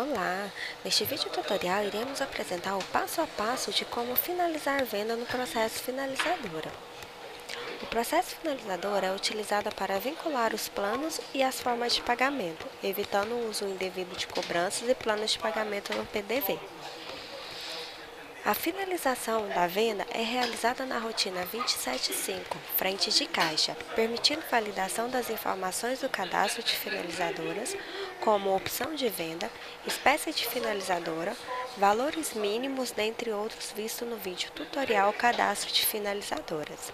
Olá! Neste vídeo tutorial iremos apresentar o passo a passo de como finalizar venda no processo finalizadora. O processo finalizador é utilizado para vincular os planos e as formas de pagamento, evitando o uso indevido de cobranças e planos de pagamento no PDV. A finalização da venda é realizada na rotina 275, frente de caixa, permitindo validação das informações do cadastro de finalizadoras, como opção de venda, espécie de finalizadora, valores mínimos, dentre outros vistos no vídeo tutorial Cadastro de Finalizadoras.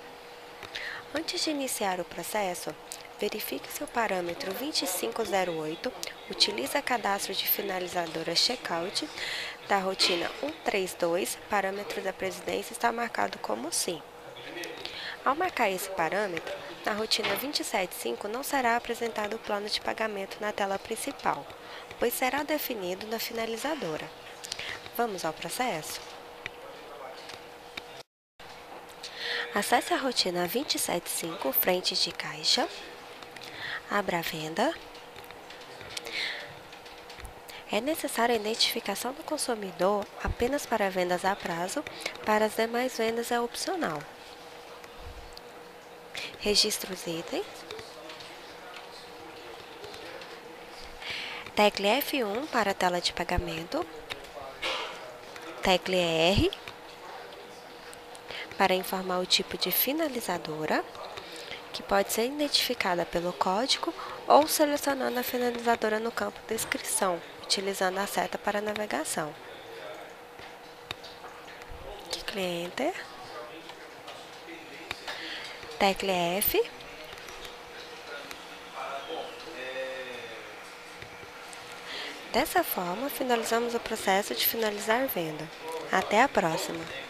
Antes de iniciar o processo, verifique se o parâmetro 2508 utiliza cadastro de finalizadora checkout da rotina 132, parâmetro da presidência está marcado como sim. Ao marcar esse parâmetro, na rotina 275 não será apresentado o plano de pagamento na tela principal, pois será definido na finalizadora. Vamos ao processo? Acesse a rotina 275, frente de caixa, abra a venda. É necessária a identificação do consumidor apenas para vendas a prazo, para as demais vendas é opcional. Registre os itens. Tecle F1 para a tela de pagamento. Tecle R para informar o tipo de finalizadora, que pode ser identificada pelo código ou selecionando a finalizadora no campo Descrição, utilizando a seta para navegação. Clique Enter. Tecle F. Dessa forma, finalizamos o processo de finalizar venda. Até a próxima!